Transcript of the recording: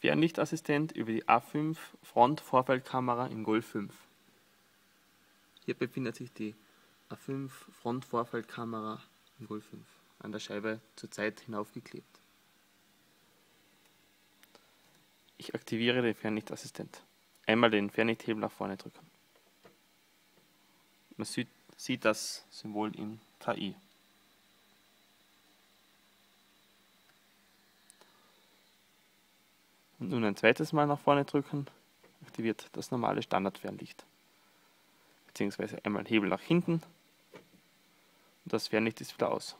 Fernlichtassistent über die A5 Front-Vorfeldkamera im Golf 5. Hier befindet sich die A5 Front-Vorfeldkamera im Golf 5 an der Scheibe zurzeit hinaufgeklebt. Ich aktiviere den Fernlichtassistent. Einmal den Fernlichthebel nach vorne drücken. Man sieht, das Symbol im KI. Nun ein zweites Mal nach vorne drücken, aktiviert das normale Standardfernlicht. Beziehungsweise einmal Hebel nach hinten und das Fernlicht ist wieder aus.